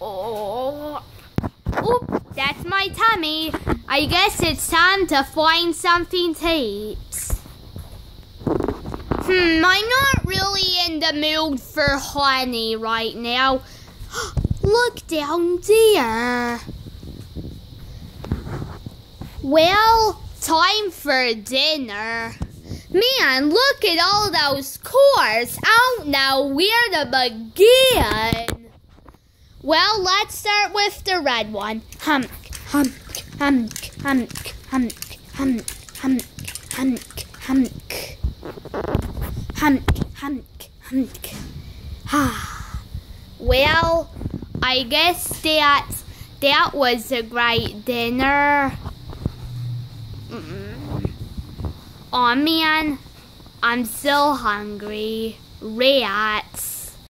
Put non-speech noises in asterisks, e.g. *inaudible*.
Oh, oop, that's my tummy. I guess it's time to find something to eat. Hmm, I'm not really in the mood for honey right now. *gasps* Look down there. Well, time for dinner. Man, look at all those cores. I don't know where to begin. Well, let's start with the red one. Hump, hump, hump, hump, hump, hump, hump, hump, hump. Hump, hump, hump. Ah. Well, I guess that that was a great dinner. Mm. Aw oh, man, I'm so hungry. Rat.